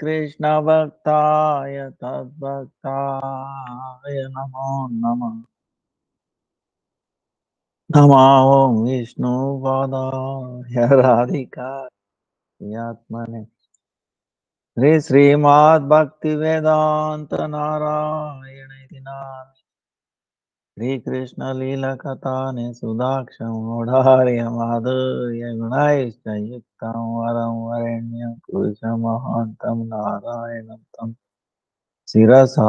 कृष्णभक्ताय तद्भक्ताय नमो नमः। नमो विष्णुपादाय राधिकात्मने श्री श्रीमद्भक्तिवेदान्त नारायण इति नाम। श्रीकृष्ण लीलकथाने सुदाक्षमोढार्य माधुर्य गुणैश्च युक्तं वरं वरेण्यं पुरुषमहान्तं नारायणं तं शिरसा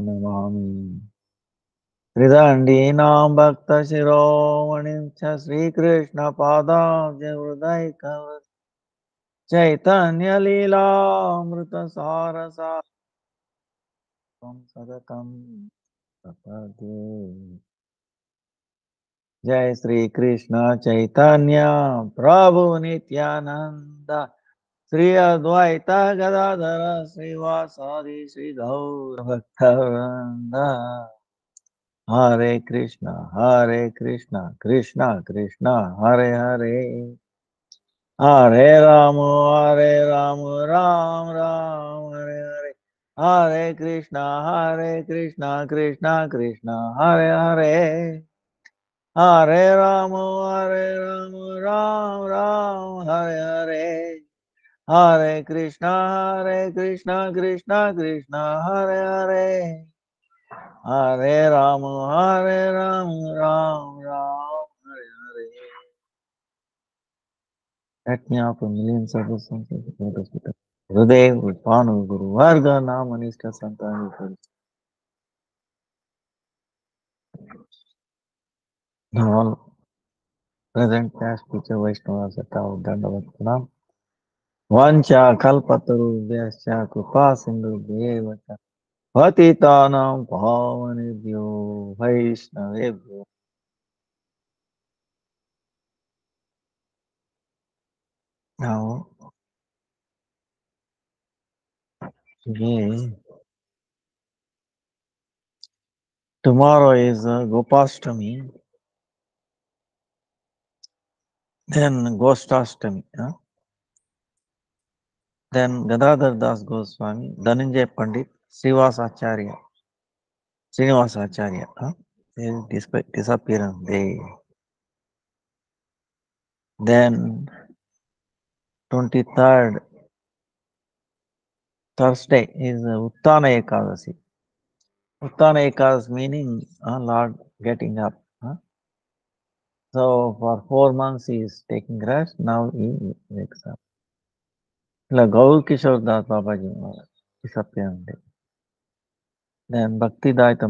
नमामि। त्रिदण्डीनां भक्तशिरोमणिं च श्रीकृष्णपादाब्जहृदैकं चैतन्यलीलामृतसारसा। सदतं प्रपद्ये जय श्री कृष्ण चैतन्य प्रभु नित्यानंद श्री अद्वैत गदाधर श्रीवासादि श्री गौर भक्तवृंद हरे कृष्ण हरे कृष्ण कृष्ण कृष्ण, हरे हरे। हरे राम हरे राम राम राम, हरे हरे। हरे कृष्ण हरे कृष्ण कृष्ण कृष्ण, हरे हरे। हरे राम हरे राम राम राम, हरे हरे। हरे कृष्णा हरे कृष्णा कृष्णा कृष्णा, हरे हरे। हरे राम हरे राम राम राम, हरे हरे। Offer millions of the हृदय पानु गुरु वर्ग नाम अनिस का संतान कर All present past future Vaishnava Satav Dandavat Pranam Vancha Kalpataru Vyascha Krupa Sindhu Devacha Patitanam Pavanibhyo Vaishnavebhyo Now today, tomorrow is uh, Gopashtami, then Gostashtami, huh? then Gadadhar Das Goswami, Dhananjay Pandit, Srivas Acharya, Srinivas Acharya, huh? Dis- disappearance day. Then 23rd Thursday is uh, Uttana Ekadasi. Uttana Ekadasi meaning uh, Lord getting up. Huh? So for four months he is taking rest. Now he wakes up. ఇలా Gaur Kishore Das Babaji disappearance day. Then Bhakti Daita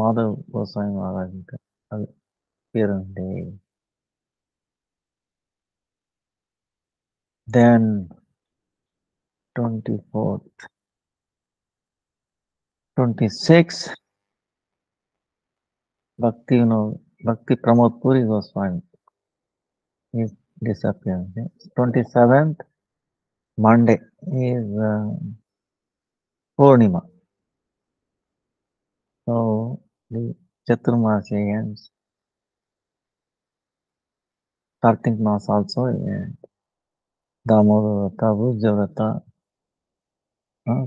Madhav Goswami Maharaj appearance day. Then 24th, 26th, Bhakti, you know, Bhakti Pramod Puri Goswami is disappearance day. 27th, Monday is uh, Purnima. So the Chaturmasi ends. 13th Mass also and Damodar Vrata, Bhujya Vrata, uh,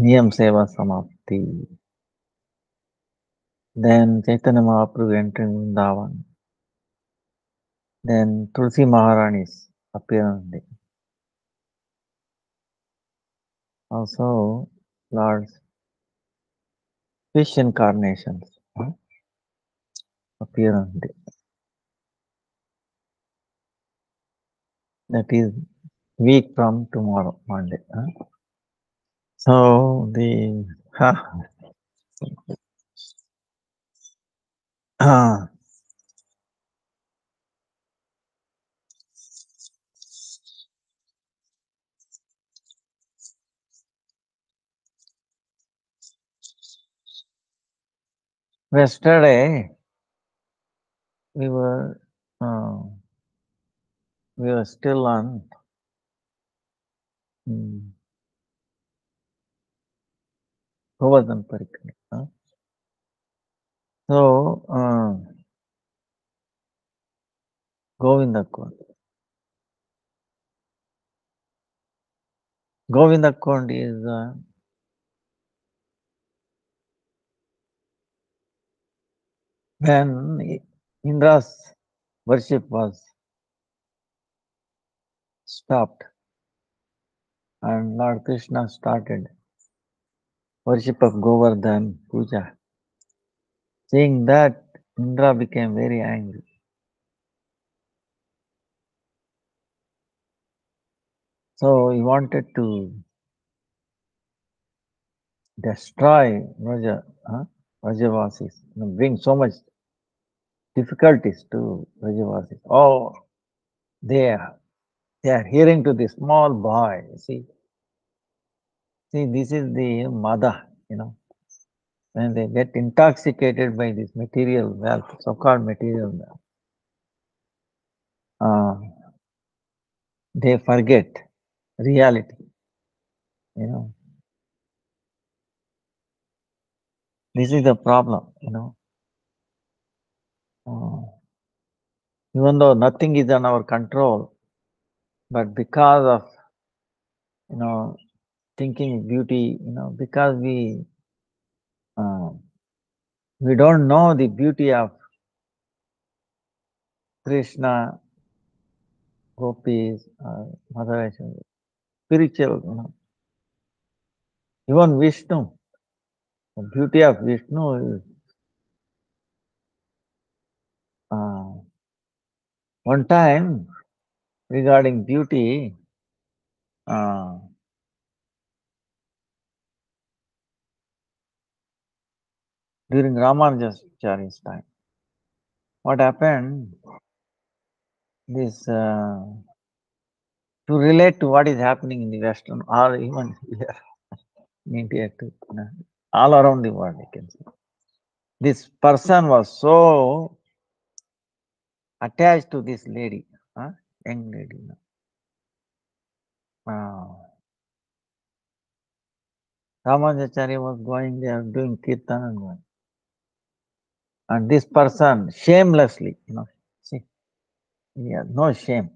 Niyam Seva Samapti. Then Chaitanya Mahaprabhu entering Vrindavan. Then Tulsi Maharani's appearance day. Also Lord's fish incarnations uh, appearance day. That is week from tomorrow, Monday. huh? So the uh, yesterday we were uh, we were still on hmm, Govardhan Parikrama. So uh, Govinda Kund. Govinda Kund is uh, when Indra's worship was stopped and Lord Krishna started worship of Govardhan puja. Seeing that, Indra became very angry. So he wanted to destroy Raja, huh? Rajavasis, you know, bring so much difficulties to Rajavasis. Oh, they are, they are hearing to this small boy, you see. See, this is the mother, you know. When they get intoxicated by this material wealth, so-called material wealth, uh, they forget reality, you know. This is the problem, you know. Uh, even though nothing is on our control, but because of, you know, thinking beauty, you know, because we uh, we don't know the beauty of Krishna, gopis, uh, spiritual, you know. Even Vishnu, the beauty of Vishnu is uh, one time regarding beauty, uh, during Ramanujacharya's time. What happened? This uh, to relate to what is happening in the Western or even here in India too, all around the world, you can see. This person was so attached to this lady, huh? young lady. Uh, Ramanujacharya was going there doing kirtan and going. And this person shamelessly, you know, see, he had no shame.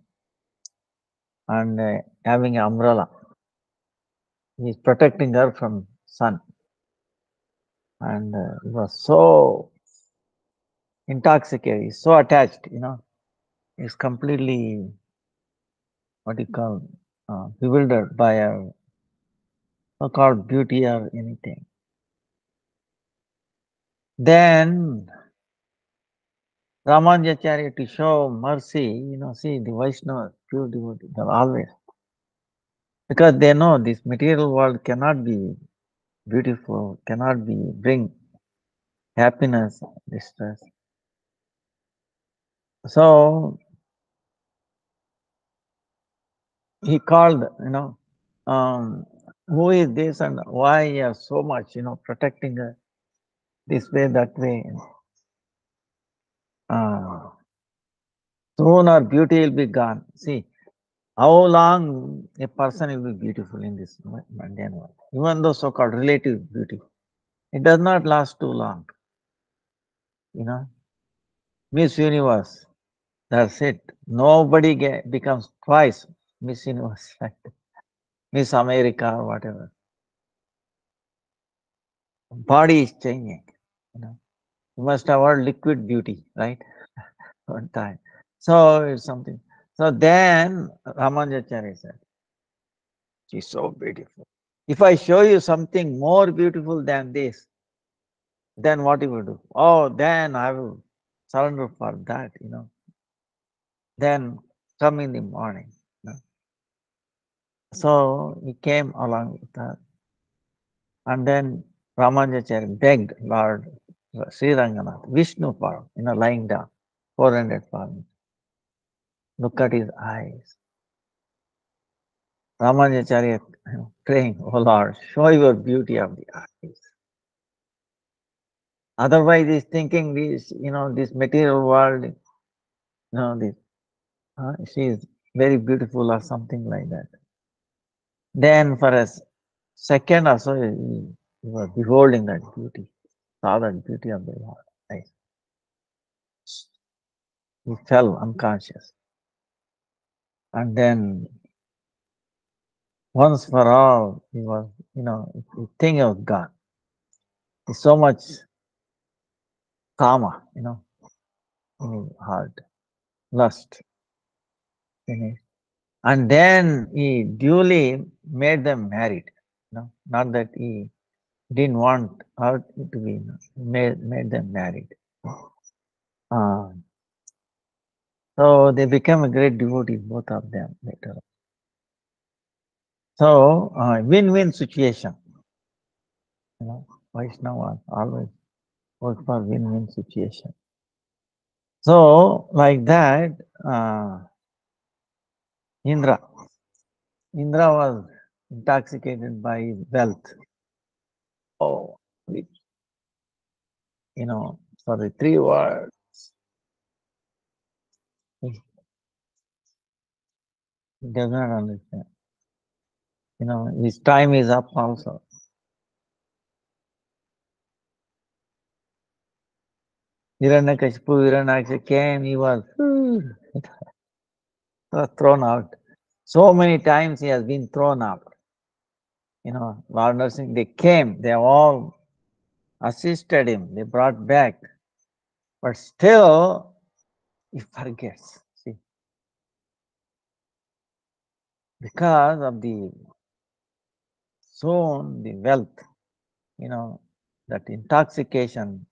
And uh, having an umbrella, he is protecting her from sun. And uh, he was so intoxicated, he's so attached, you know, he's completely, what do you call, uh, bewildered by a so-called beauty or anything. Then Ramanujacharya to show mercy, you know, see the Vaishnava, pure devotee, they're always. Because they know this material world cannot be beautiful, cannot be bring happiness, distress. So he called, you know, um, who is this and why you are so much, you know, protecting her this way, that way. Uh, soon our beauty will be gone. See, how long a person will be beautiful in this mundane world, even though so-called relative beauty, it does not last too long. You know, Miss Universe, that's it. Nobody get, becomes twice Miss Universe? Miss America or whatever. Body is changing. You know, you must have heard liquid beauty, right? One time. So it's something. So then Ramanujacharya said, She's so beautiful. If I show you something more beautiful than this, then what you will do? Oh, then I will surrender for that, you know. Then come in the morning. So he came along with that. And then Ramanujacharya begged Lord Sri Ranganath, Vishnu form, you know, lying down, 400 form. Look at his eyes. Ramanujacharya praying, Oh Lord, show your beauty of the eyes. Otherwise, he's thinking this, you know, this material world, you know, this, uh, she is very beautiful or something like that. Then for a second or so, he, he was beholding that beauty, saw that beauty of the Lord. He fell unconscious. And then once for all, he was, you know, he think of God. He's so much karma, you know, in his heart, lust in. And then he duly made them married. You know, not that he didn't want her to be made, made them married. Uh, so they became a great devotee, both of them later. So uh, win-win situation. You know, Vaishnava always work for win-win situation. So like that, uh, Indra, Indra was intoxicated by wealth. Oh, you know, for the three words. He does not understand. You know, his time is up also. Hiranyakashipu, Hiranyaksha came, he was thrown out. So many times he has been thrown out. You know, Lord Nrsingha, they came, they all assisted him, they brought back. But still, he forgets. See, because of the soon the wealth, you know, that intoxication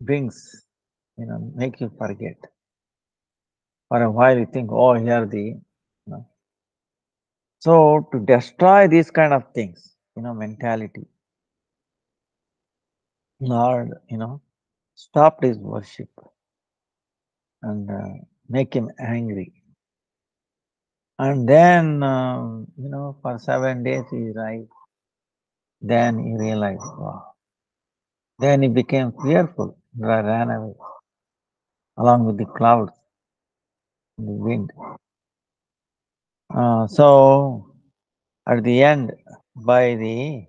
brings, you know, make you forget. For a while you think, oh, here the, you know. So to destroy these kind of things, you know, mentality, Lord, you know, stop his worship and uh, make him angry. And then, um, you know, for seven days he right. Then he realized, wow. Then he became fearful, ra- ran away along with the clouds, and the wind. Uh, so at the end, by the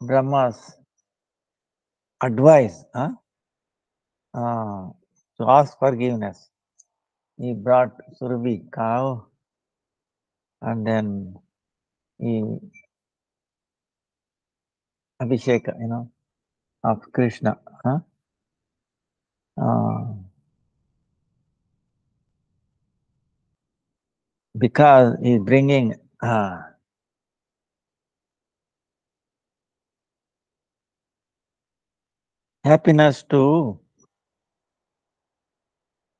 Brahma's advice, huh? uh, to ask forgiveness, he brought Surabhi cow and then he Abhisheka, you know, of Krishna. Huh? Uh, because he's bringing uh, happiness to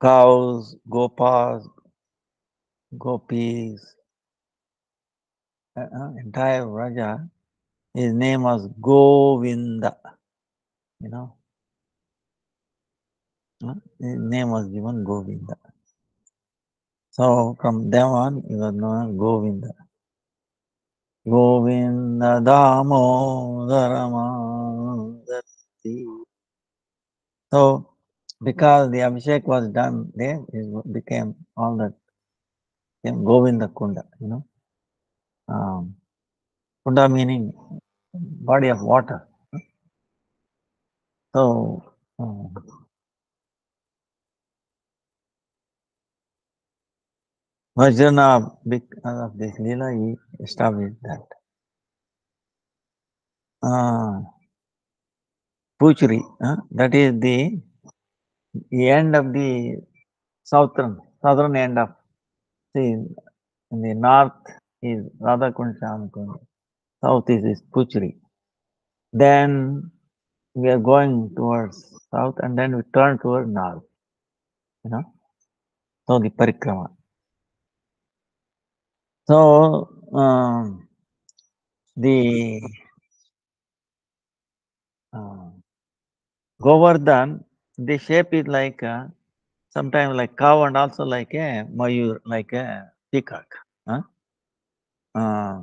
cows, gopas, gopis, uh, uh, entire Raja. His name was Govinda. You know, Uh, his name was given Govinda. So from then on, he was known as Govinda. Govinda Dharma So because the Abhishek was done there, it became all that became Govinda Kunda, you know. Um, Kunda meaning body of water. So um, Vajrana, because of this Leela, he established that. Uh, Puchuri, uh, that is the, the end of the southern, southern end of, see, in the north is Radha Kund, south is, is Puchuri. Then we are going towards south and then we turn toward north, you know, so the parikrama. So, um, the uh, Govardhan, the shape is like a, sometimes like cow and also like a mayur, like a peacock. Huh? Uh,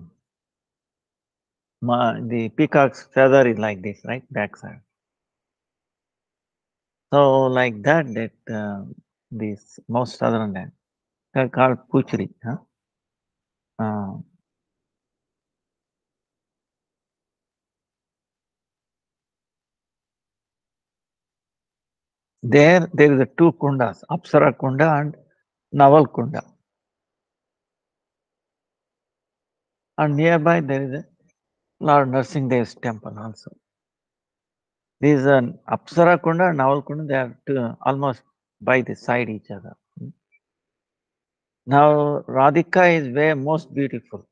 ma, the peacock's feather is like this, right? Backside. So like that, that uh, this most southern land, they're called Puchri. Huh? Uh, there, there is a two kundas, Apsara Kunda and Navalkunda. And nearby there is a Lord Nrsingha Dev's temple also. These are Apsara Kunda and Navalkunda, they are two, almost by the side each other. Hmm. Now Radhika is way most beautiful.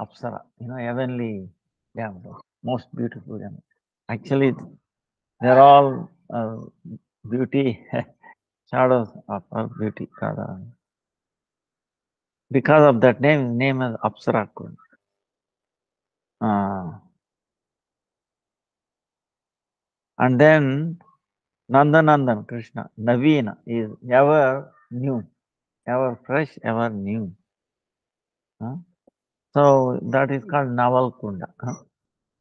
Apsara, you know, heavenly gem, most beautiful. Actually, they're all uh, beauty shadows of her beauty. Because of that name, name is Apsara Kunda. Uh, and then Nandanandan Krishna, Navina is ever new, ever fresh, ever new. Huh? So that is called Naval Kunda,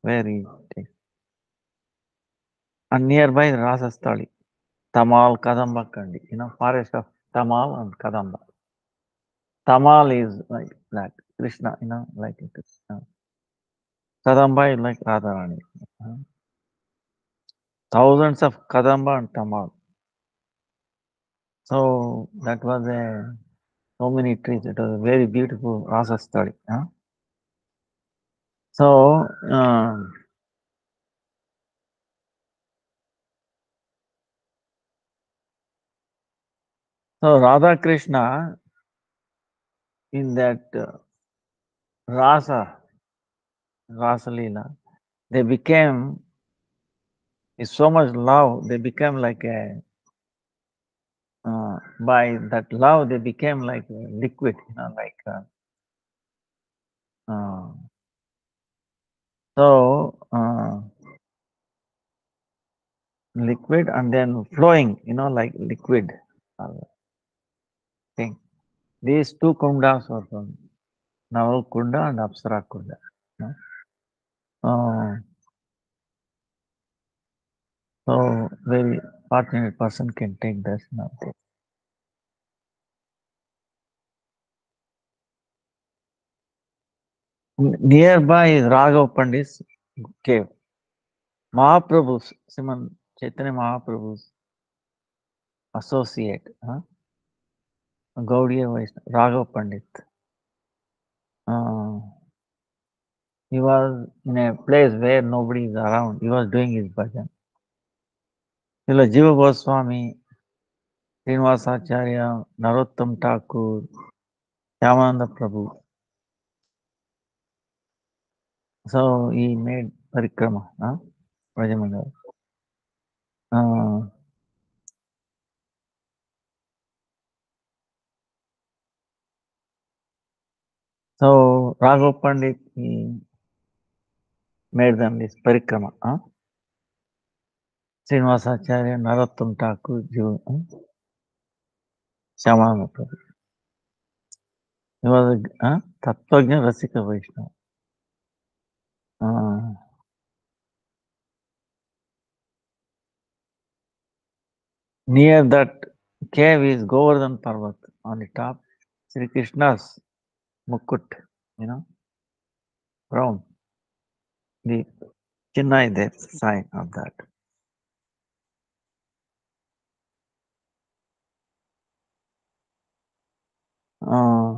where he takes. And nearby Rasastali, Tamal Kadamba Kandi, you know, forest of Tamal and Kadamba. Tamal is like that, Krishna, you know, like it is. Uh, Kadamba is like Radharani. huh? Thousands of Kadamba and Tamal. So that was a so many trees. It was a very beautiful rasa sthali. Huh? So um, so Radha Krishna in that uh, rasa rasa lila, they became is so much love. They became like a uh, by that love they became like a liquid, you know, like. Uh, uh, so uh, liquid and then flowing, you know, like liquid. These two kundas were from Naval Kunda and Apsara Kunda. no? Uh, so very fortunate person can take this now. Nearby is Raghav Pandit's cave. Mahaprabhu's, Simon Chaitanya Mahaprabhu's associate, huh? Gaudiya Vaishnava, Raghav Pandit. Uh, he was in a place where nobody is around. He was doing his bhajan. Srila Jiva Goswami, Srinivasacharya, Narottam Thakur, Shyamananda Prabhu. So he made parikrama, huh? Brajamandala. Uh, so Raghav Pandit, made them this parikrama. Huh? Srinivasacharya, Narottam Thakur, Jiva, huh? Shyamananda Prabhu. He was a huh? Tattvajna Rasika Vaishnava. Uh, near that cave is Govardhan Parvat on the top. Sri Krishna's Mukut, you know, crown. The chinha there, sign of that. Uh,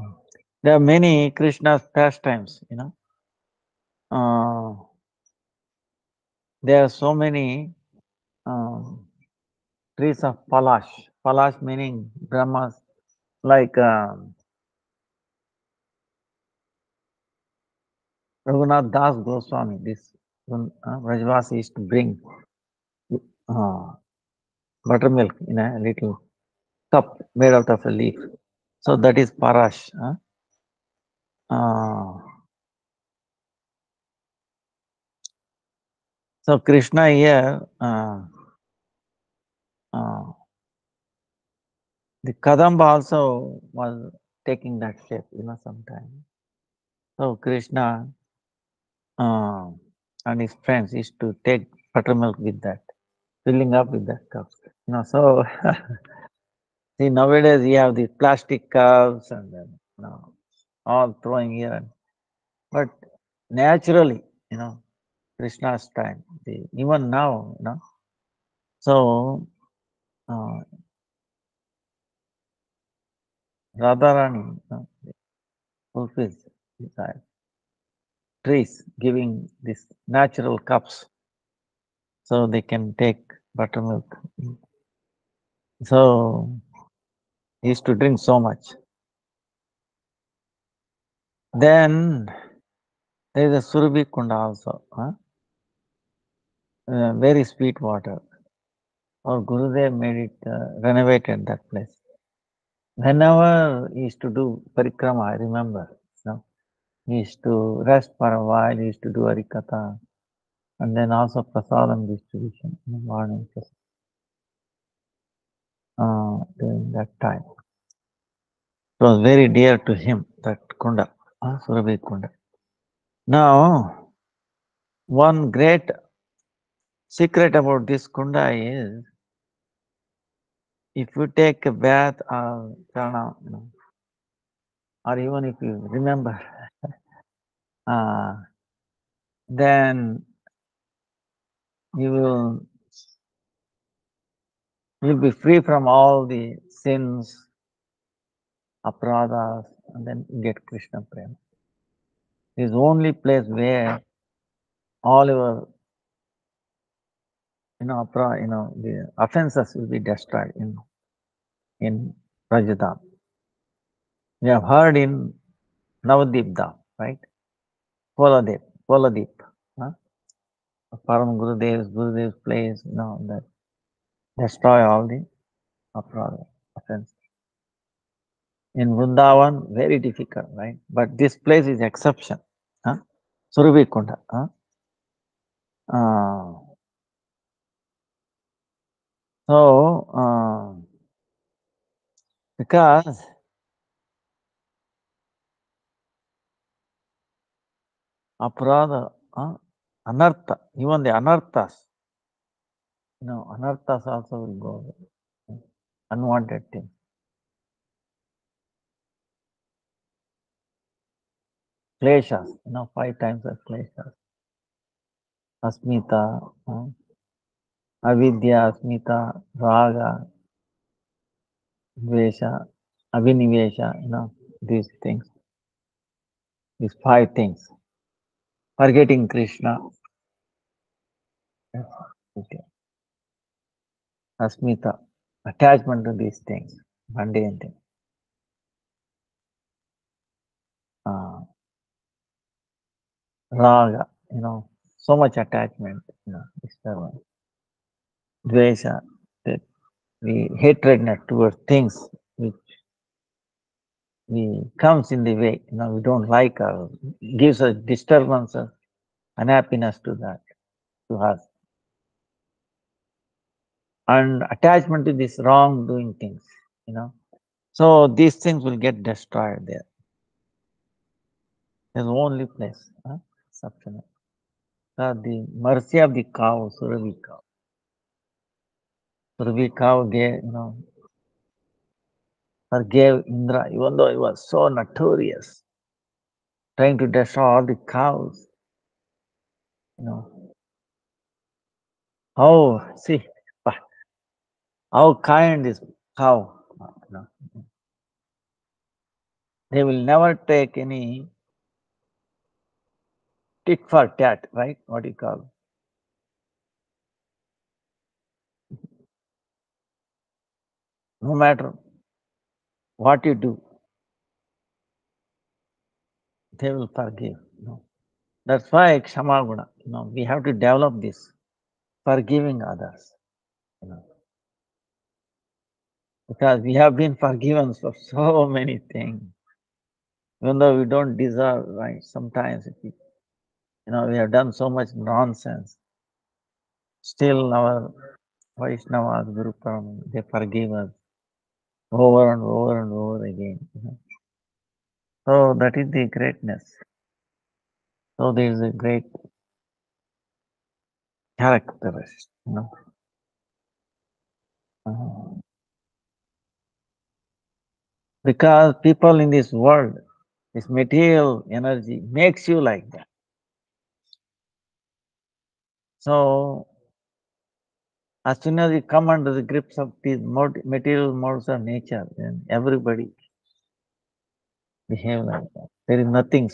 there are many Krishna's pastimes, you know. Uh, there are so many um, trees of Palash. Palash meaning Brahmas, like um, Raghunath Das Goswami, this one, uh, Rajvasi used to bring uh, buttermilk in a little cup made out of a leaf. So that is Parash. Huh? Uh, so Krishna here, uh, uh, the Kadamba also was taking that shape, you know, sometime. So Krishna uh, and his friends used to take buttermilk with that, filling up with that cup. You know, so see nowadays you have these plastic cups and then you know all throwing here, and, but naturally, you know, Krishna's time, the, even now, you know, so uh, Radharani uh, fulfills desire. Trees giving these natural cups so they can take buttermilk. So he used to drink so much. Then there is a Surabhi Kunda also. Huh? Uh, very sweet water. Our Gurudev made it, uh, renovated that place. Whenever he used to do parikrama, I remember, he used to rest for a while, he used to do harikatha, and then also prasadam distribution in the morning uh, during that time. It was very dear to him, that kunda, uh, Surabhi Kunda. Now, one great secret about this kunda is if you take a bath or you know, or even if you remember, uh, then you will you'll be free from all the sins, aparadhas, and then get Krishna prema. The only place where all your you know, apra, you know, the offenses will be destroyed in in Rajadam. We have heard in Navadip Dham, right? Koladvip, Koladvip. Huh? Param Gurudev's Gurudev's place, you know, that destroy all the offense. In Vrindavan, very difficult, right? But this place is exception. Huh? Surabhi Kunda. Huh? Uh, so, uh, because uh, anartha, even the anarthas, you know, anarthas also will go away. Unwanted things. Kleshas, you know, five times of kleshas. Asmita, uh, avidya, asmita, raga, dvesha, abhinivesha, you know, these things. These five things. Forgetting Krishna. Okay. Asmita, attachment to these things, mundane things. Uh, raga, you know, so much attachment, you know, disturbance. Dvesha, that the hatredness towards things we comes in the way, you know, we don't like or gives a disturbance or unhappiness to that, to us. And attachment to these wrong doing things, you know. So these things will get destroyed there. There's only place, huh? Saptana. Uh, the mercy of the cow, Surabhi cow. Surabhi cow gave, you know, forgave Indra, even though he was so notorious, trying to destroy all the cows. You know. Oh, see, how kind is cow. They will never take any tit for tat, right? What do you call. No matter what you do, they will forgive. You know. That's why Kshama Guna, you know, we have to develop this, forgiving others. You know. Because we have been forgiven for so many things. Even though we don't deserve, right? Sometimes we, you know, we have done so much nonsense. Still our Vaishnavas, Guru Param, they forgive us over and over and over again. So that is the greatness. So there is a great characteristic, you know. Uh, because people in this world, this material energy makes you like that. So as soon as you come under the grips of these material modes of nature, then everybody behave like that. There is nothing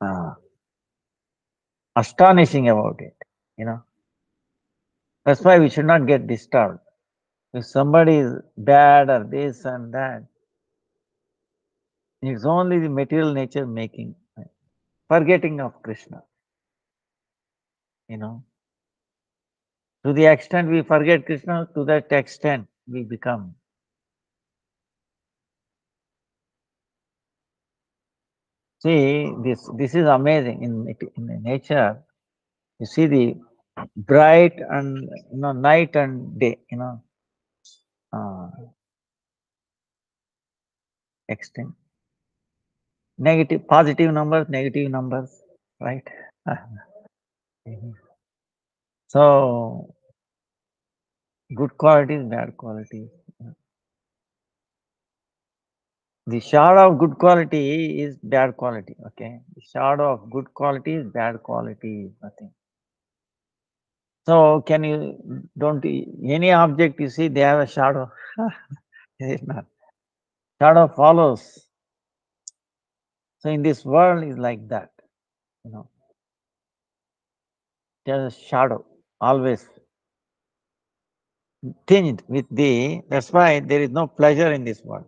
uh, astonishing about it, you know. That's why we should not get disturbed. If somebody is bad or this and that, it's only the material nature making, forgetting of Krishna. You know, to the extent we forget Krishna, to that extent we become. See, this this is amazing in in nature. You see the bright and you know night and day. You know, uh, extent negative positive numbers negative numbers right so good qualities bad qualities the shadow of good quality is bad quality okay? The shadow of good quality is bad quality nothing. So can you don't any object you see they have a shadow? Not. Shadow follows. So in this world is like that, you know. There's a shadow always tinged with the that's why there is no pleasure in this world.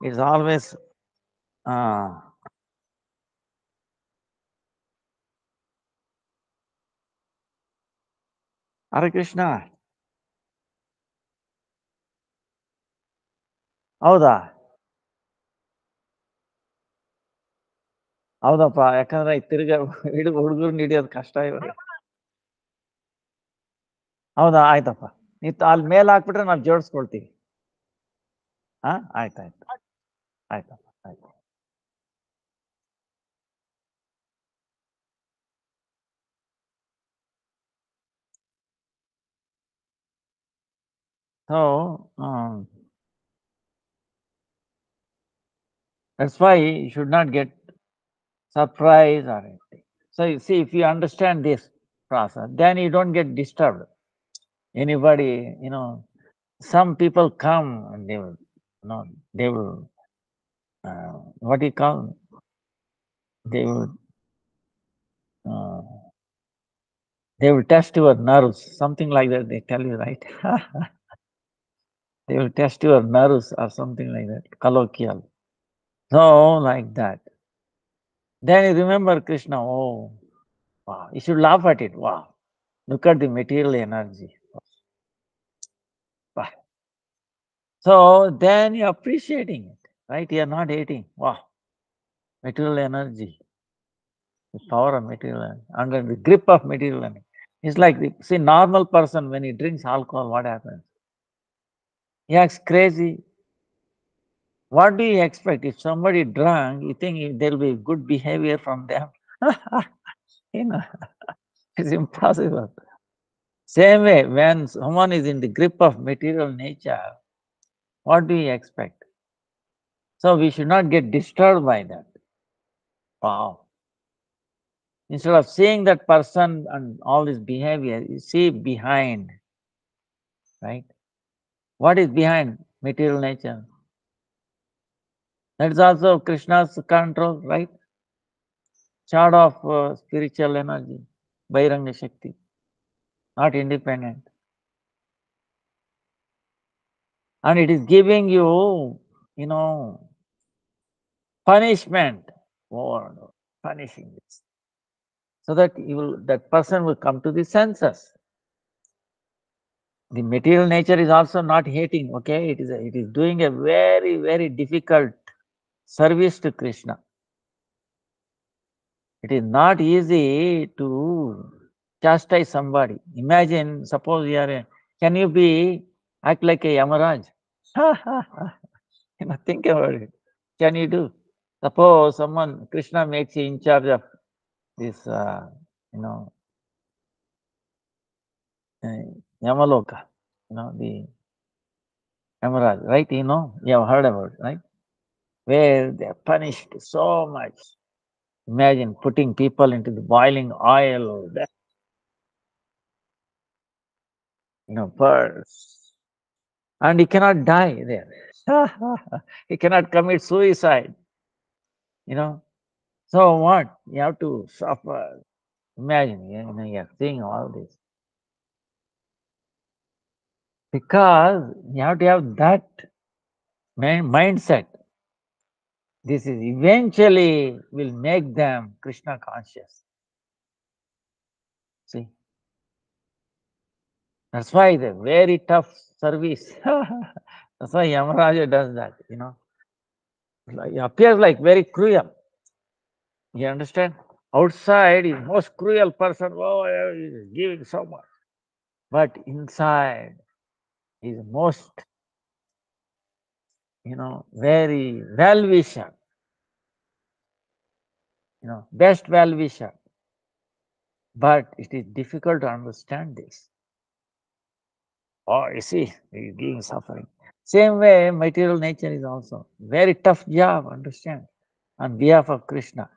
It's always uh, Hare Krishna. ಹೌದಾ ಹೌದಪ್ಪ ಯಾಕಂದ್ರೆ ತಿರ್ಗ ಹಿಡಿದು ಹುಡುಗರ್ನ ಹಿಡಿಯೋದು ಕಷ್ಟ ಇವಾಗ ಹೌದಾ ಆಯ್ತಪ್ಪ ನೀವು ಅಲ್ಲಿ ಮೇಲೆ ಹಾಕ್ಬಿಟ್ರೆ ನಾವು ಜೋಡಿಸ್ಕೊಳ್ತೀವಿ ಹಾ ಆಯ್ತಾಯ್ತು ಆಯ್ತಪ್ಪ ಆಯ್ತು So um, that's why you should not get surprised or anything. So you see, if you understand this process, then you don't get disturbed. Anybody, you know, some people come and they will, you know, they will, uh, what do you call? They will, uh, they will test your nerves, something like that. They tell you, right? they will test your nerves or something like that, colloquial. No, like that. Then you remember Krishna, oh, wow, you should laugh at it. Wow, look at the material energy. Wow. So then you're appreciating it, right? You're not hating. Wow, material energy, the power of material energy, under the grip of material energy. It's like, the, see, normal person, when he drinks alcohol, what happens? He acts crazy. What do you expect? If somebody drunk, you think there'll be good behavior from them? you know, it's impossible. Same way, when someone is in the grip of material nature, what do you expect? So we should not get disturbed by that. Wow. Instead of seeing that person and all this behavior, you see behind, right? What is behind material nature? That is also Krishna's control, right? Chart of uh, spiritual energy, Bahiranga Shakti, not independent. And it is giving you, you know, punishment or punishing this. So that you will, that person will come to the senses. The material nature is also not hating, okay? It is, a, it is doing a very, very difficult service to Krishna. It is not easy to chastise somebody. Imagine, suppose you are a, can you be, act like a Yamaraj? you know, think about it. Can you do? Suppose someone, Krishna makes you in charge of this, uh, you know, uh, Yamaloka, you know, the Yamaraj, right? You know, you have heard about it, right? Where they are punished so much. Imagine putting people into the boiling oil, you know, pearls. And he cannot die there. he cannot commit suicide. You know, so what? You have to suffer. Imagine, you know, you're seeing all this. Because you have to have that mindset. This is eventually will make them Krishna conscious. See? That's why the very tough service. That's why Yamaraja does that, you know. He appears like very cruel. You understand? Outside is most cruel person. Oh, he's giving so much. But inside is most, you know, very well-wisher. You know, best well-wisher. But it is difficult to understand this. Oh, you see, he's giving suffering. Same way, material nature is also very tough job, understand, on behalf of Krishna.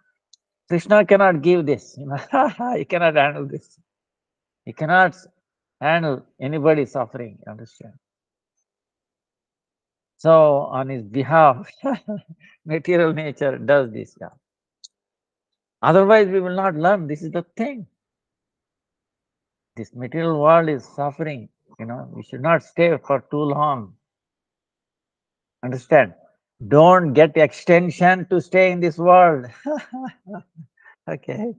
Krishna cannot give this, you know, he cannot handle this. He cannot handle anybody suffering, understand. So on his behalf, material nature does this job. Otherwise, we will not learn. This is the thing. This material world is suffering. You know, we should not stay for too long. Understand? Don't get extension to stay in this world. okay.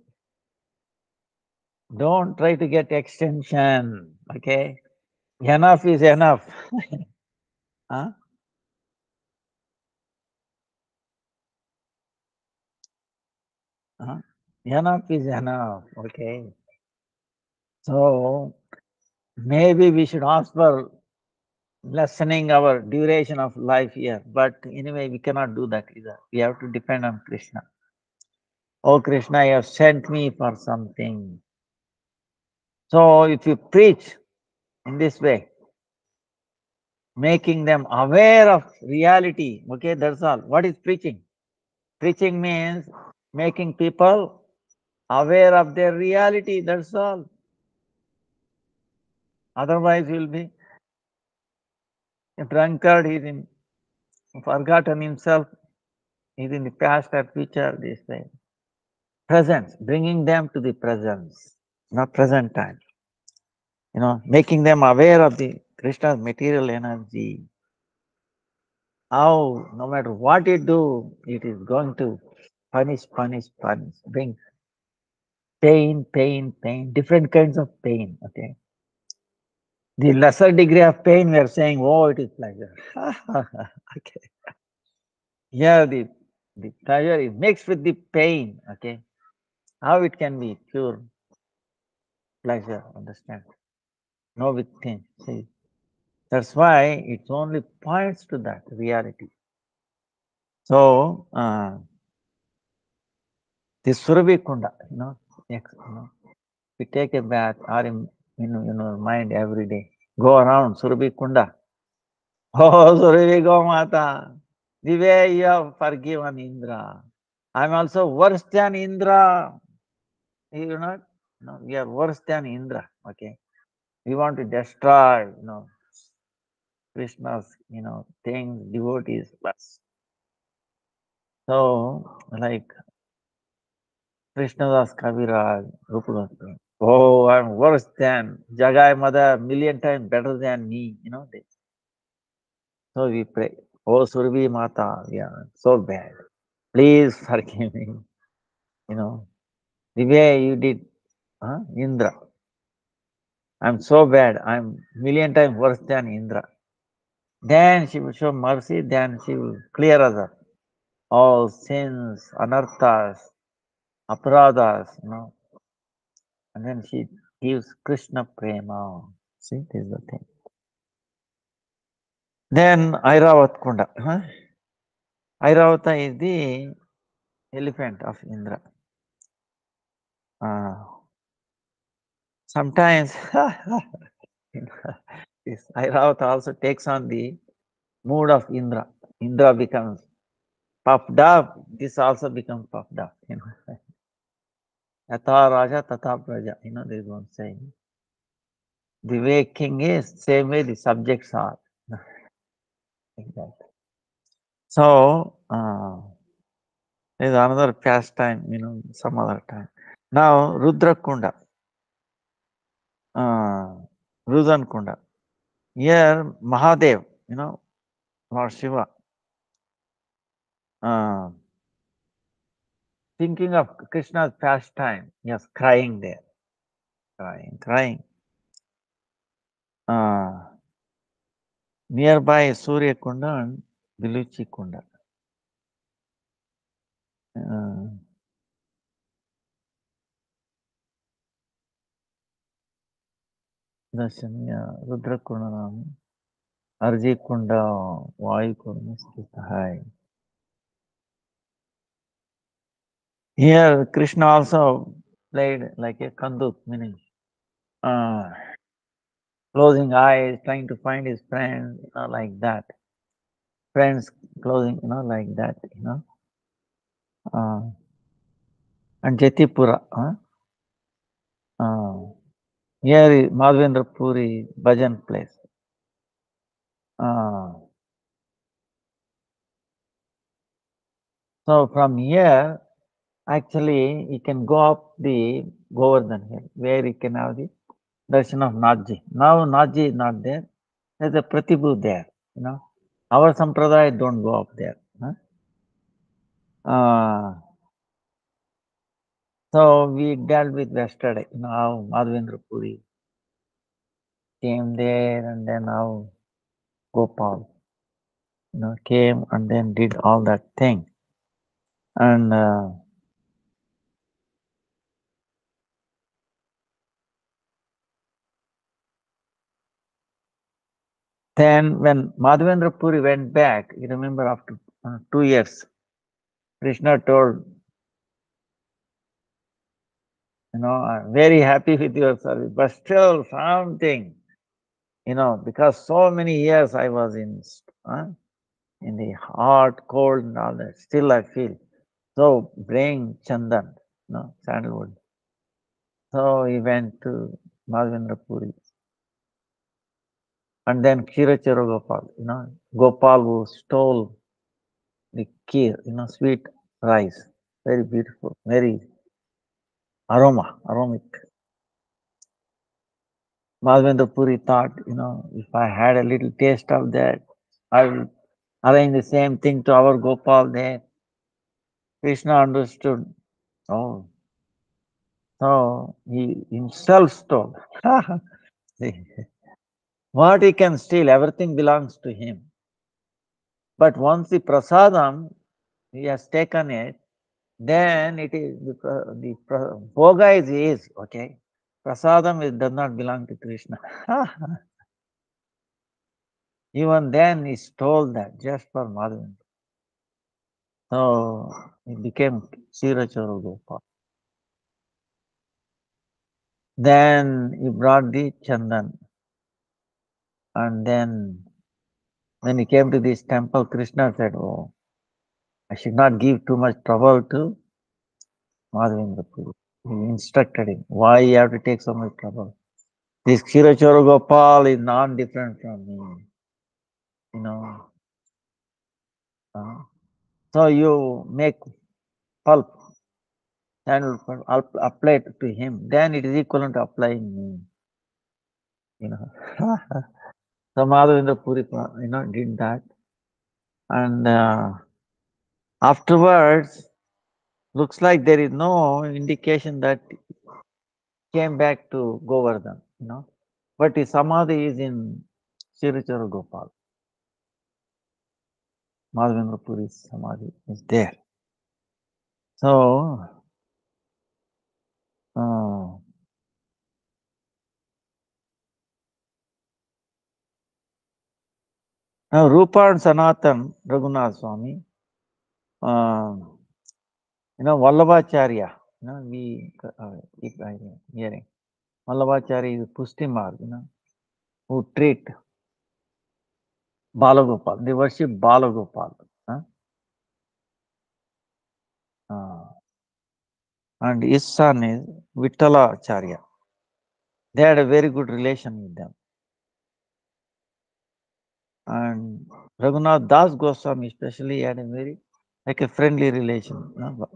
Don't try to get extension. Okay. Enough is enough. huh? Huh? Enough is enough. Okay. So maybe we should ask for lessening our duration of life here. But anyway, we cannot do that either. We have to depend on Krishna. Oh Krishna, you have sent me for something. So if you preach in this way, making them aware of reality, okay, that's all. What is preaching? Preaching means making people aware of their reality, that's all. Otherwise, he will be a drunkard, he's in forgotten himself, he's in the past or future, this thing. Presence, bringing them to the presence, not present time. You know, making them aware of the Krishna's material energy. How, no matter what you do, it is going to punish, punish, punish, bring pain, pain, pain, different kinds of pain. Okay. The lesser degree of pain, we are saying, oh, it is pleasure. okay. Here, the, the pleasure is mixed with the pain. Okay. How it can be pure pleasure, understand? No with pain. See, that's why it only points to that reality. So, uh, the Surabhi Kunda, you know, you know, we take a bath or in in, in our mind every day. Go around Surabhi Kunda. Oh, Surabhi Mata, the way you have forgiven Indra. I'm also worse than Indra. You know, no, we are worse than Indra. Okay. We want to destroy, you know, Krishna's, you know, things, devotees. So, like Krishnadas Kaviraj, Rupa Oh, I'm worse than Jagai Madhai, million times better than me, you know. This. So we pray, Oh Surabhi Mata, yeah, so bad. Please forgive me. You know, the way you did huh? Indra. I'm so bad. I'm million times worse than Indra. Then she will show mercy, then she will clear us up. All sins, anarthas, aparadhas, you know, and then she gives Krishna prema. See, this is the thing. Then Airavat Kunda. Huh? Airavata is the elephant of Indra. Uh, sometimes this Airavata also takes on the mood of Indra. Indra becomes puffed up, this also becomes puffed up. You know. Yatha Raja Tata Praja. You know, there is one saying. The way king is, same way the subjects are. that. So, uh, There's another pastime, you know, some other time. Now, Rudra Kunda, uh, Rudan Kunda. Here, Mahadev, you know, Lord Shiva, uh, thinking of Krishna's pastime, just crying there, crying, crying. Uh, nearby Surya Kunda and Biluchi Kunda. Uh, ದರ್ಶನೀಯ ರುದ್ರಕುಂಡ Kunda, ಅರ್ಜಿ ಕುಂಡ ವಾಯುಕುಂಡ ಸ್ಥಿತ hi Here, Krishna also played like a kanduk, meaning uh, closing eyes, trying to find his friends, you know, like that. Friends closing, you know, like that, you know. Uh, and Jatipura, huh? Uh, here is Madhavendra Puri Bhajan place. Uh, so from here, actually, you can go up the Govardhan hill, where you can have the darshan of Nathji. Now Nathji is not there. There's a Pratibhu there, you know. Our sampradaya don't go up there. Huh? Uh, so we dealt with yesterday, you know, how Madhavendra Puri came there and then how Gopal, you know, came and then did all that thing. And uh, then when Madhavendra Puri went back, you remember after uh, two years, Krishna told, you know, I'm very happy with your service, but still something, you know, because so many years I was in, uh, in the hot, cold and all that, still I feel. So bring Chandan, you know, sandalwood. So he went to Madhavendra Puri. And then Kirachara Gopal, you know, Gopal who stole the kheer, you know, sweet rice, very beautiful, very aroma, aromatic. Madhavendra Puri thought, you know, if I had a little taste of that, I will arrange the same thing to our Gopal there. Krishna understood. Oh, so he himself stole. What he can steal, everything belongs to him. But once the prasadam, he has taken it, then it is the, the bhoga is his, okay? Prasadam is, does not belong to Krishna. Even then he stole that just for Madhavendra. So he became Sirachara Gopal. Then he brought the Chandan. And then when he came to this temple, Krishna said, Oh, I should not give too much trouble to Madhavendra Puri. He instructed him, why you have to take so much trouble? This Kirachara Gopal is not different from me. You know. Uh, so you make pulp, pulp, apply it to him, then it is equivalent to applying me. You know. so Madhavendra Puri, you know, did that. And uh, afterwards, looks like there is no indication that came back to Govardhan, you know. But his samadhi is in Sirichara Gopal. Madhavendra Puri's samadhi is there. So, रूपान Sanatan Raghunath Swami you know Vallabhacharya hearing Pushti Marg who treat Balgopal the Balgopal and is Vitthalacharya they had a very good relation with them And Raghunath Das Goswami especially had a very like a friendly relation. no,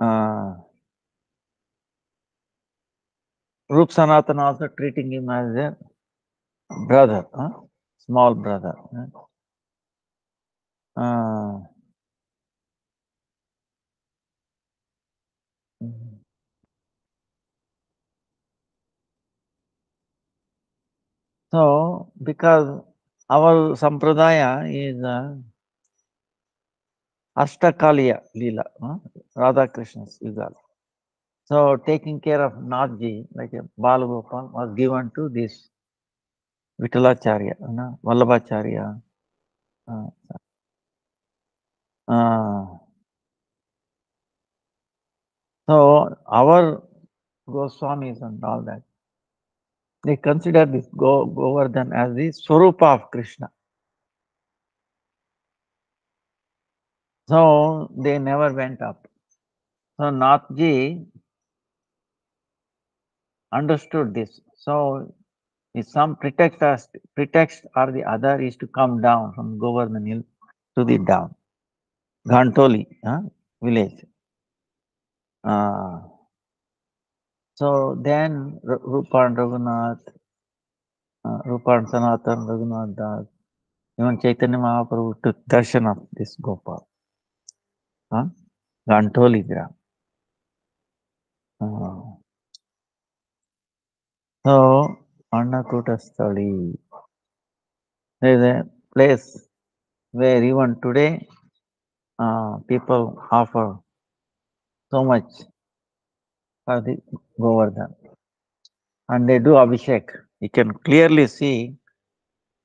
Uh, Rup Sanatan also treating him as a brother, huh? small brother. huh? Uh, So, because our sampradaya is uh, Ashtakaliya Leela? Radha Krishna's Yugal. So, taking care of Nathji, like a Balagopal, was given to this Vittalacharya, you know, Vallabhacharya. Uh, uh, so, our Goswamis and all that, they consider this Go, Govardhan as the Swarupa of Krishna. So, they never went up. So, Nathji understood this. So, if some pretext, as- pretext or the other is to come down from Govardhan hill to the down, Ghantoli huh, village. Uh, so then Ru- Rupa and Raghunath, uh, Rupa and Sanatan, Raghunath Das, even Chaitanya Mahaprabhu took darshan of this Gopal. Huh? Ghantoli Gram. Uh, so, Annakuta Stali, there is a place where even today uh, people offer so much for the Govardhan. And they do Abhishek. You can clearly see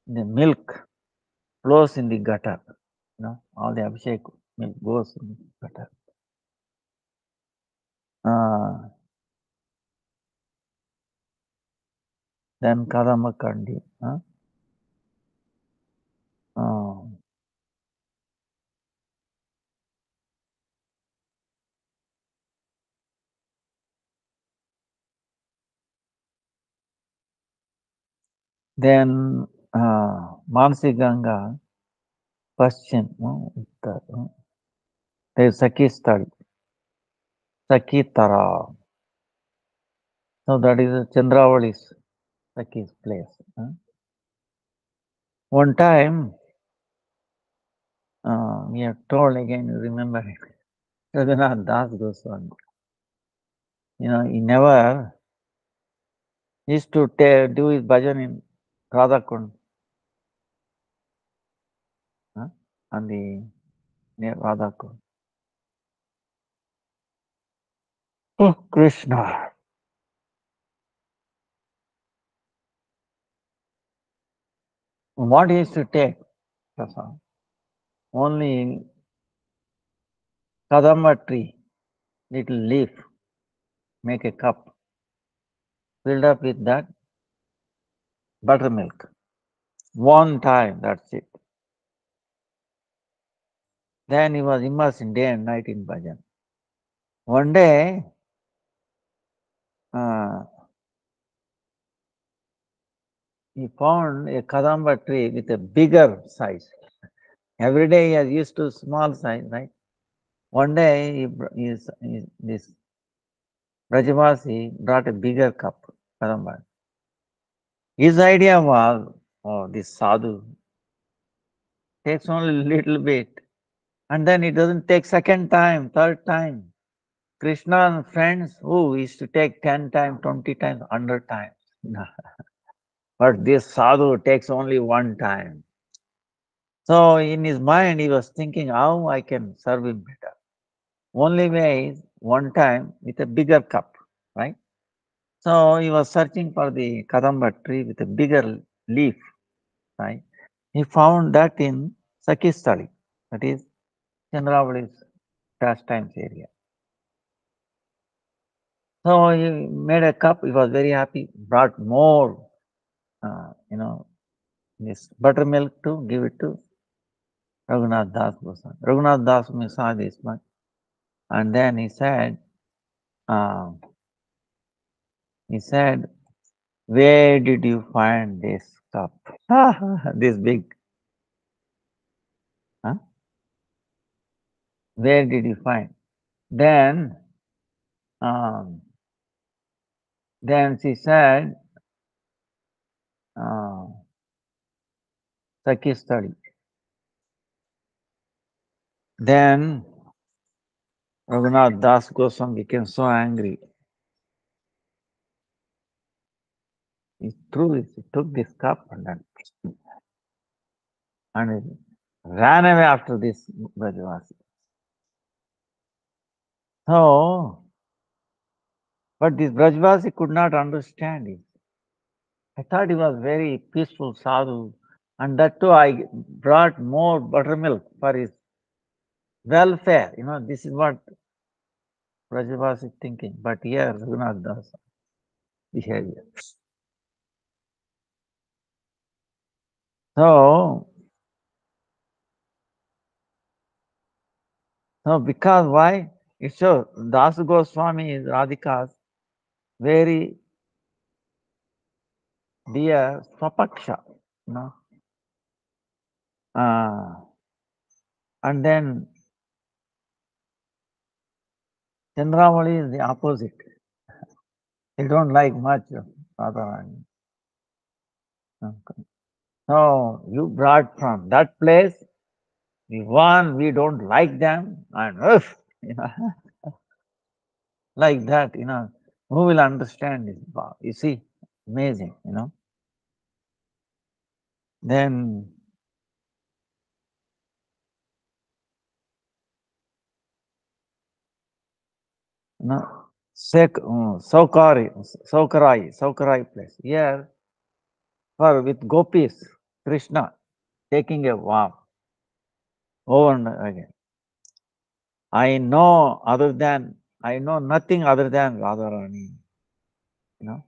the milk flows in the gutter. You know, all the Abhishek milk goes in the gutter. Uh, then Kadamakandi. Huh? Uh, then uh, Mansi Ganga, there is Sakistal, Sakitara. So that is Chandravali's Saki's place. One time, uh, we are told again, you remember it, Raghunath Das Goswami. You know, he never used to do his bhajan in Radhakund. Huh? On the near Radhakund. Oh, Krishna. What he used to take? Prasad? Only Kadamba tree, little leaf, make a cup, filled up with that buttermilk. One time, that's it. Then he was immersed in day and night in bhajan. One day, uh, he found a kadamba tree with a bigger size. Every day he is used to small size, right? One day he, he, he, this Brajavasi brought a bigger cup, kadamba. His idea was, oh, this sadhu takes only little bit, and then it doesn't take second time, third time. Krishna and friends who used to take 10 times, 20 times, 100 times. but this sadhu takes only one time. So in his mind, he was thinking how I can serve him better. Only way is one time with a bigger cup, right? So he was searching for the kadamba tree with a bigger leaf, right? He found that in Sakistali, that is Chandravali's pastimes area. So he made a cup, he was very happy, brought more, uh, you know, this buttermilk to give it to Raghunath Das Goswami. Raghunath Das Goswami saw this much, and then he said, uh, he said, where did you find this cup? this big. Huh? Where did you find? Then, um, then she said, uh, Saki study. Then Raghunath Das Goswami became so angry. He threw this, he took this cup and then and he ran away after this Brajavasi. So, but this Brajvasi could not understand it. I thought he was very peaceful sadhu, and that too I brought more buttermilk for his welfare. You know, this is what Brajvasi is thinking. But here, Raghunath Das behavior. So, so because why? It shows Das Goswami is Radhika's very dear Swapaksha, know. Uh, and then Chandravali is the opposite. They don't like much Radharani. Okay. So you brought from that place, We one we don't like them, and oof, you know, like that, you know, who will understand this? Wow, You see, amazing, you know. Then you know, Sek, uh, Saukari, Saukarai, Saukarai place. Here, for with gopis, Krishna taking a vow over and again. I know other than, I know nothing other than Radharani. You know.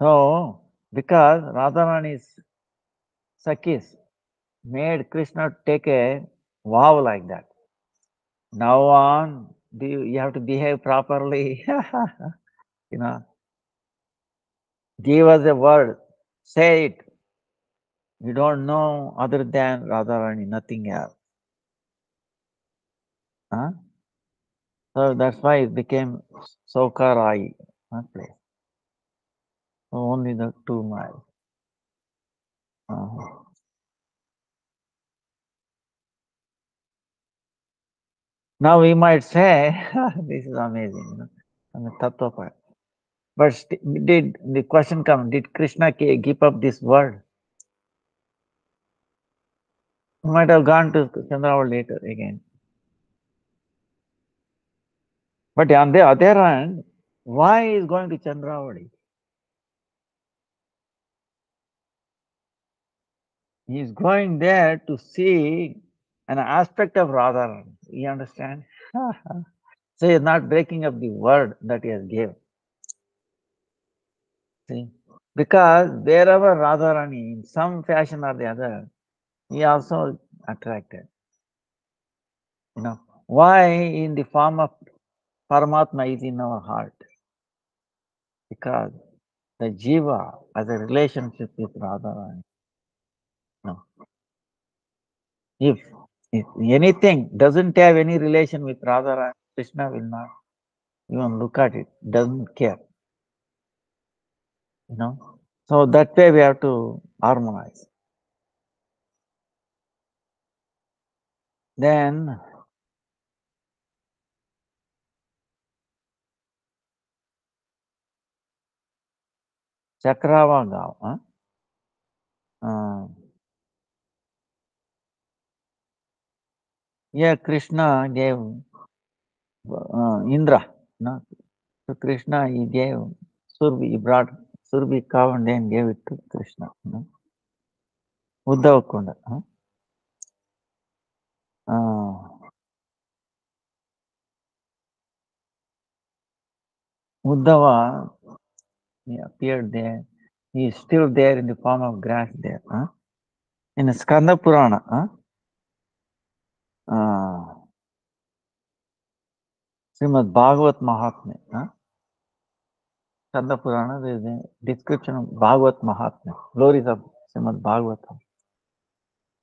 So, because Radharani's Sakis made Krishna take a vow like that. Now on, do you, you have to behave properly. you know, give us a word, say it. You don't know other than Radharani, nothing else. Huh? So that's why it became Saukarai huh, place. So only the two miles. Uh-huh. Now we might say, this is amazing, you know, on the tattva part. But did the question come? Did Krishna give up this word? He might have gone to Chandravali later again. But on the other hand, why is going to Chandravali? He is going there to see an aspect of Radha. You understand? so he is not breaking up the word that he has given. See? Because wherever Radharani, in some fashion or the other, he also attracted. You know, why in the form of Paramatma is in our heart? Because the jiva has a relationship with Radharani. No. If, if anything doesn't have any relation with Radharani, Krishna will not even look at it, doesn't care. You know? So that way we have to harmonize. Then Chakrava Gav. Huh? Uh, yeah, Krishna gave uh, Indra. No? So Krishna he gave Surbi, he brought Surbi cow and gave it to Krishna. No? Uddhava Kunda. Huh? Uh, Uddhava he appeared there. He is still there in the form of grass there. Huh? In Skanda Purana. Huh? Uh, Srimad Bhagavat Mahatmya. Huh? छंद पुराण दे भागवत महात्म glory सब Shrimad Bhagavat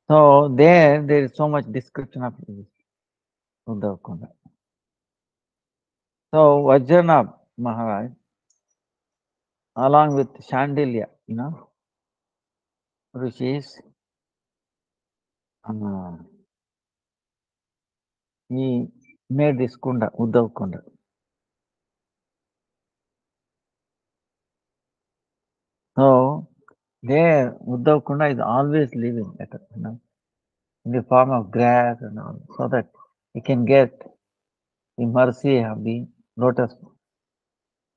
so there there is so much description of Uddhav Kund so Vajranabh Maharaj along with shandilya you know rishis and uh, he So there, Uddhav Kunda is always living at, you know, in the form of grass and all, so that he can get the mercy of the lotus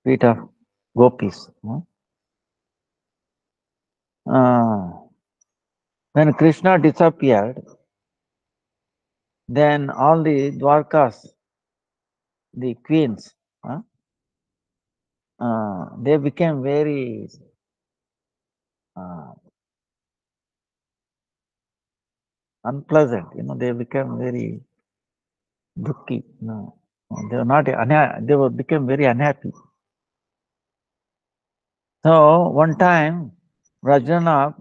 feet of gopis. no? Uh, when Krishna disappeared, then all the Dwarkas, the queens, huh, uh, they became very uh, unpleasant. You know, they became very dukkhi. Know, they were not they were became very unhappy. So one time, Rajana,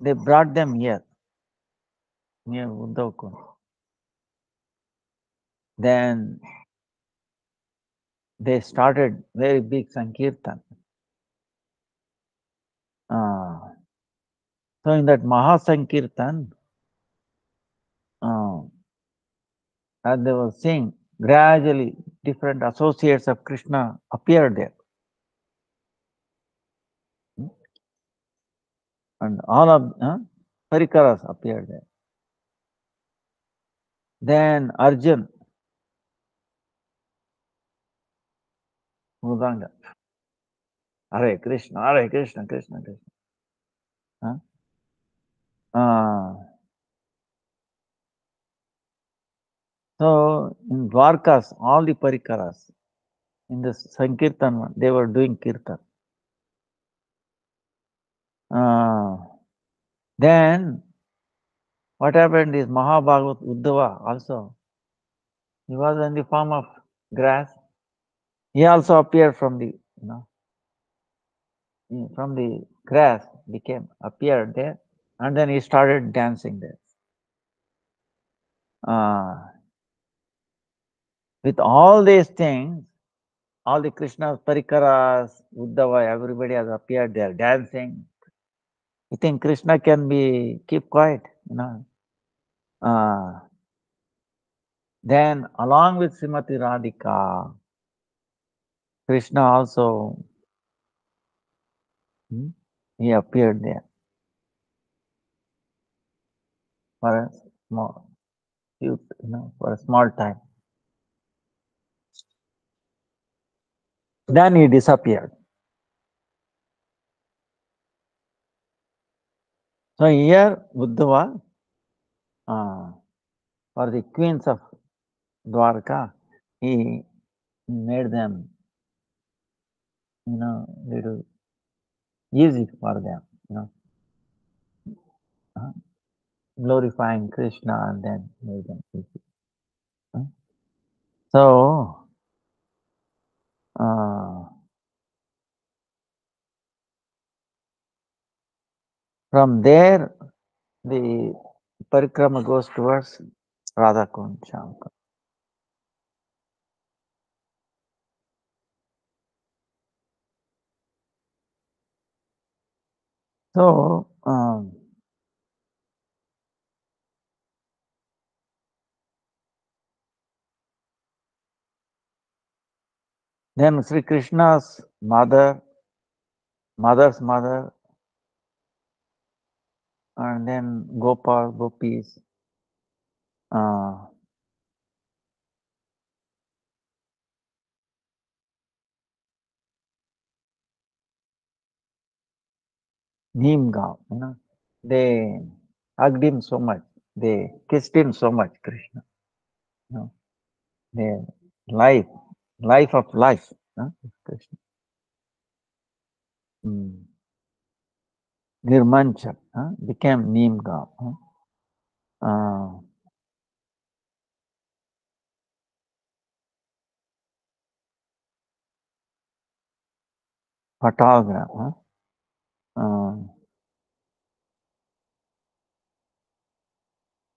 they brought them here near Uddhav Kund. Then they started very big Sankirtan. So in that Mahasankirtan, uh, as they were saying, gradually different associates of Krishna appeared there. And all of uh, Parikaras appeared there. Then Arjun, Mridanga, Krishna, Hare Krishna, Krishna Krishna. Huh? Uh, so in Dwarkas, all the Parikaras, in the Sankirtan, they were doing Kirtan. Uh, then what happened is Mahabhagavat Uddhava also, he was in the form of grass. He also appeared from the, you know, mm, from the grass, became, appeared there, and then he started dancing there. Uh, with all these things, all the Krishna's parikaras, Uddhava, everybody has appeared there dancing. You think Krishna can be keep quiet, you know? Uh, then along with Srimati Radhika, Krishna also hmm, he appeared there for a small, you know, for a small time. Then he disappeared. So here Uddhava, uh, for the queens of Dwarka, he made them, you know, little easy for them, you know, uh, glorifying Krishna and then made them. Uh, So, uh, from there, the parikrama goes towards Radhakund Shankar. So, um, then Sri Krishna's mother, mother's mother, and then Gopal, Gopis, uh, Neemgaon, you know, they hugged him so much, they kissed him so much, Krishna. You know, their life, life of life, huh? Krishna. Mm. Nirmancha huh? became Neemgaon. Huh? Uh, Patagra, huh? Uh,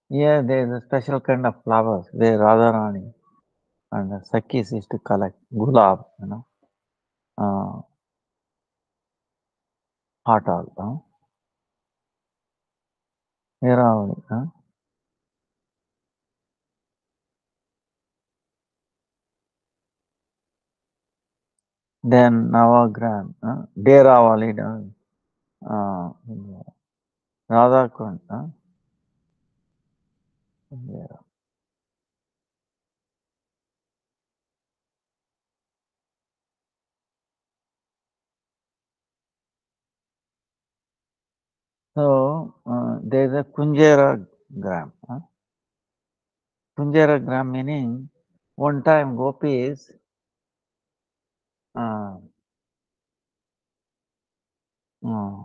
Yeah, there is a special kind of flowers where Radharani and the Sakhis used to collect gulab, you know, uh, all, huh? Veeravali, huh? Then Navagram, huh? Deravali, Yeah. So uh, there is a Kunjera gram. Huh? Kunjera gram meaning one time gopis uh, uh,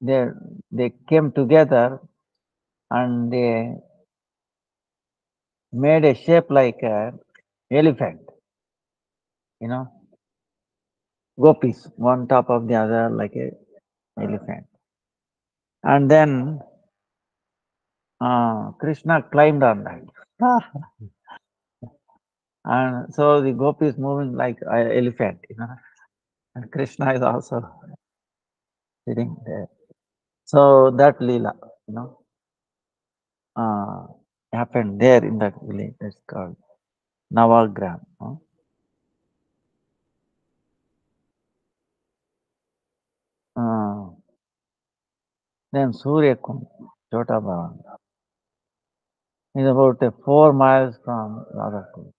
they they came together and they made a shape like a elephant. You know, gopis one top of the other like a elephant, and then uh, Krishna climbed on that. and so the gopi is moving like an elephant, you know, and Krishna is also sitting there. So that lila, you know, uh, happened there in that village. That's called Navagram. Uh, then Surya Chota Bhavan, is about uh, four miles from Radhakund.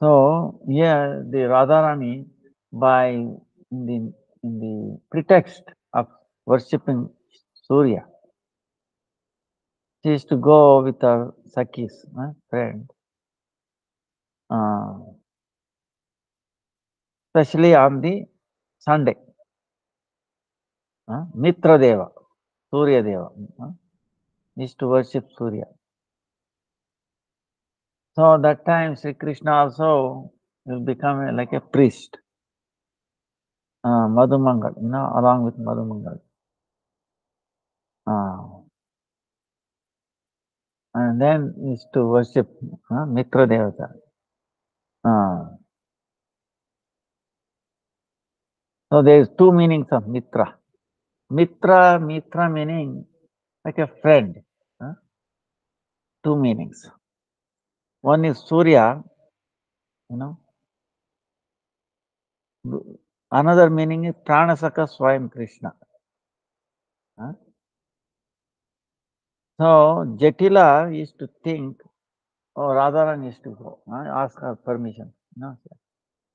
So here the Radharani, by in the in the pretext of worshipping Surya, she used to go with her Sakis, uh, friend, uh, especially on the Sunday. Mitra Deva, Surya Deva, uh, used to worship Surya. So that time Sri Krishna also will become like a priest, uh, Madhumangal, you know, along with Madhumangal. Uh, and then is to worship uh, Mitra Devata. Uh, so there is two meanings of Mitra. Mitra, Mitra meaning like a friend. uh, two meanings. One is Surya, you know. Another meaning is Pranasaka Swayam Krishna. uh. So Jatila used to think, oh, Radharan to go, uh, ask her permission. No, sir.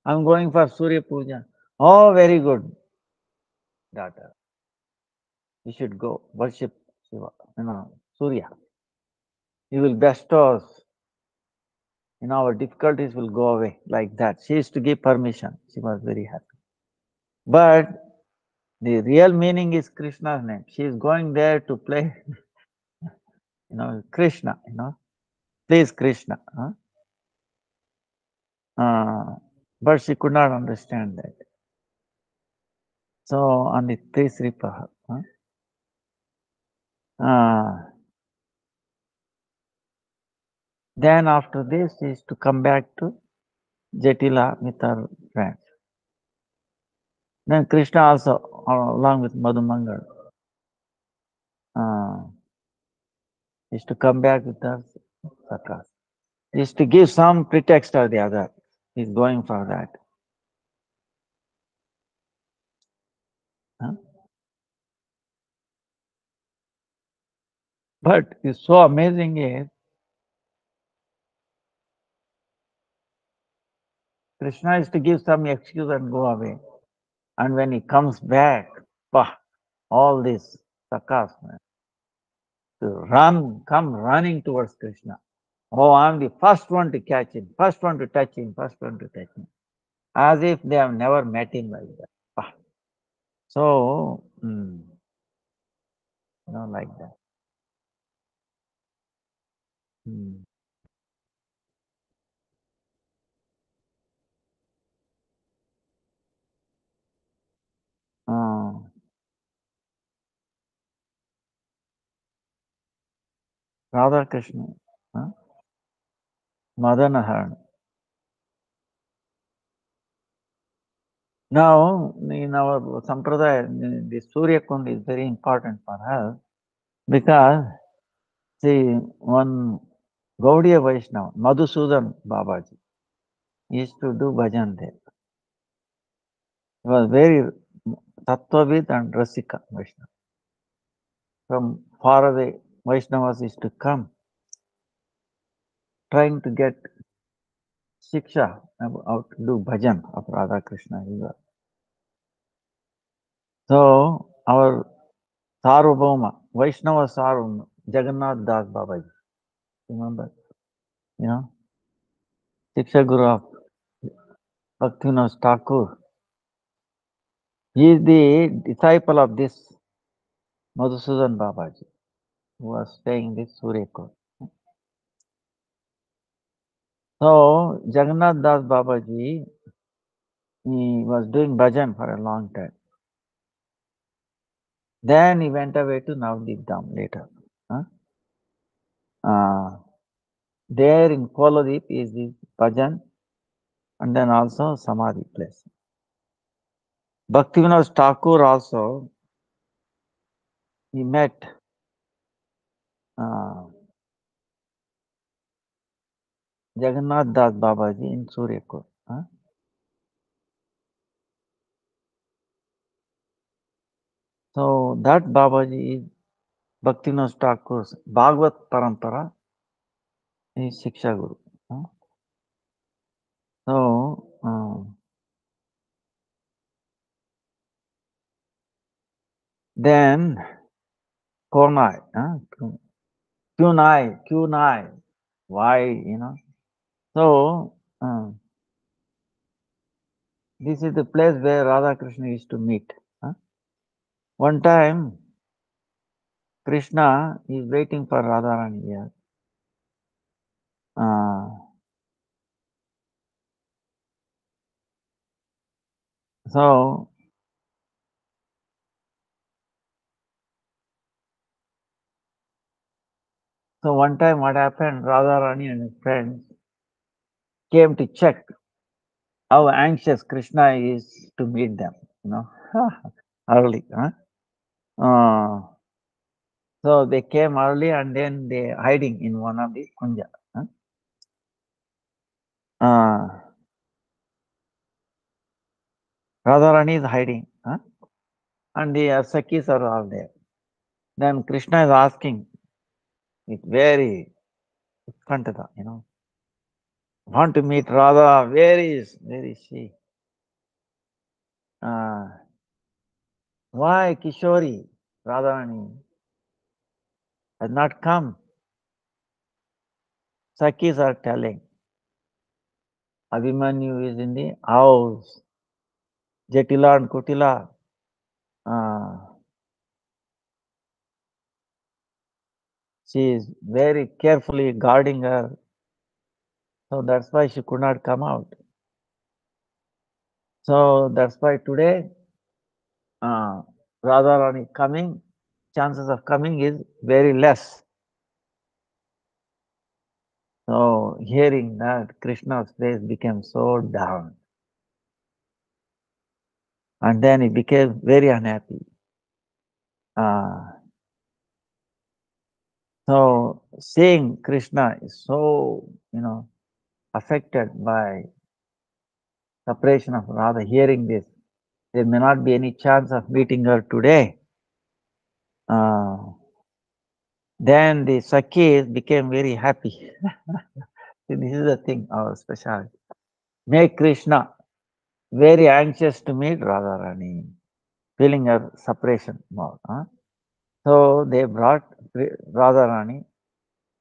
I'm going for Surya Puja. Oh, very good, daughter. You should go worship Shiva, you know, Surya. He will bestow us. You know, our difficulties will go away like that. She used to give permission. She was very happy. But the real meaning is Krishna's name. She is going there to play, you know, Krishna, you know, please Krishna. Huh? Uh, but she could not understand that. So on the Trisripa, huh? uh, then after this is to come back to Jatila with her friends. Then Krishna also, uh, along with Madhumangal, uh, is to come back with us, Sakas. Is to give some pretext or the other. He's going for that. Huh? But it's so amazing is Krishna is to give some excuse and go away. And when he comes back, bah, all this Sakas, man, to run, come running towards Krishna. Oh, I'm the first one to catch him, first one to touch him, first one to touch him. As if they have never met him like that. Bah. So, mm, you know, like that. Mm. Krishna, huh? Now, in our Sampradaya, the Surya Kund is very important for us because, see, one Gaudiya Vaishnava, Madhusudan Babaji, used to do bhajan there. He was very Tattvavid and Rasika Vaishnava. From far away, Vaishnavas is to come trying to get shiksha how to do bhajan of Radha Krishna. So, our Sarvabhauma, Vaishnava Sarvabhauma, Jagannath Das Babaji, remember? You know, Shiksha Guru of Bhaktivinoda Thakur. He is the disciple of this Madhusudan Babaji, who was staying Surya So, Jagannath Das Babaji, he was doing bhajan for a long time. Then he went away to Navadvip Dham later. Huh? Uh, there in Koladvip is the bhajan and then also Samadhi place. Bhaktivinoda Thakur also, he met हाँ। जगन्नाथ दास बाबा जी, in Surya को so that Baba ji is Bhaktinath Thakur Bhagavat parampara shiksha guru so then Kunai Kunai, Kunai, why, you know? So, um, this is the place where Radha Krishna used to meet. huh? One time, Krishna is waiting for Radharani here. Uh, so, so one time what happened, Radharani and his friends came to check how anxious Krishna is to meet them, you know, early. Huh? Uh, so they came early and then they hiding in one of the kunja. Huh? Uh, Radharani is hiding, huh? and the Sakhis are all there. Then Krishna is asking, very utkantata, you know, want to meet Radha, where is, where is she? Uh, why Kishori, Radharani, has not come? Sakhis are telling, Abhimanyu is in the house, Jatila and Kutila, uh, she is very carefully guarding her. So that's why she could not come out. So that's why today, uh, Radharani coming, chances of coming is very less. So hearing that, Krishna's face became so down. And then he became very unhappy. Uh, so seeing Krishna is so, you know, affected by separation of Radha, hearing this, there may not be any chance of meeting her today. Uh, then the Sakhis became very happy. This is the thing, our specialty. Make Krishna very anxious to meet Radharani, feeling her separation more. huh? So they brought Radharani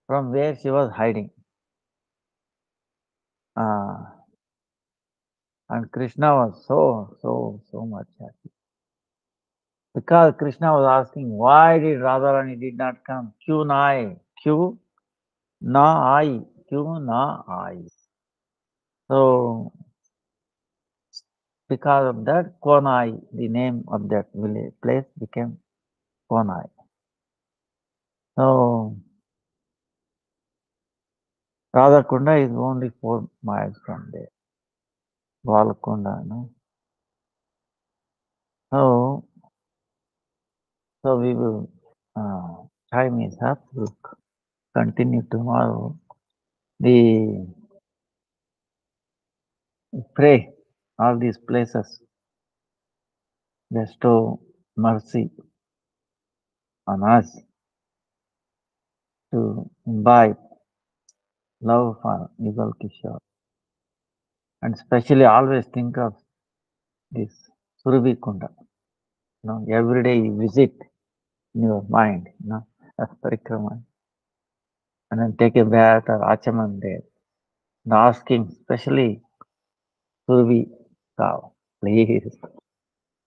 from where she was hiding. Uh, and Krishna was so, so, so much happy. Because Krishna was asking, why did Radharani did not come? Q nai, Q na I, Q na I. So, because of that, Konai, the name of that village place became Konai. So, Radhakonda is only four miles from there. Balkonda, no? So, so we will, uh, time is up. We'll continue tomorrow. We pray all these places bestow mercy on us to imbibe love for Yugal Kishore. And especially always think of this Surabhi Kunda. You know, every day you visit in your mind, you know, as parikrama. And then take a bath or achaman there. And asking, especially Surabhi cow, please.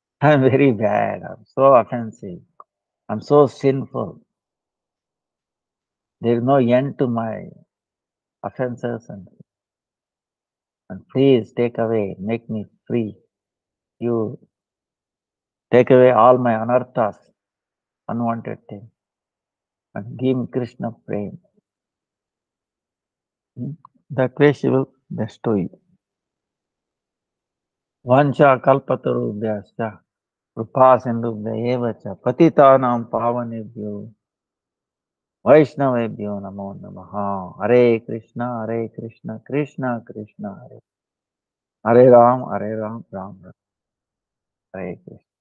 I'm very bad. I'm so offensive. I'm so sinful there is no end to my offenses and and please take away, make me free. You take away all my anarthas, unwanted things, and give me Krishna prema. The Krishna will destroy you. Vancha kalpatarubhyascha, kripasindhubhya evacha, patitanaam pavanibhyo, वैष्णवेभ्यो नमो नम। हरे कृष्ण हरे कृष्ण कृष्ण कृष्ण, हरे। हरे राम हरे राम राम राम। हरे कृष्ण।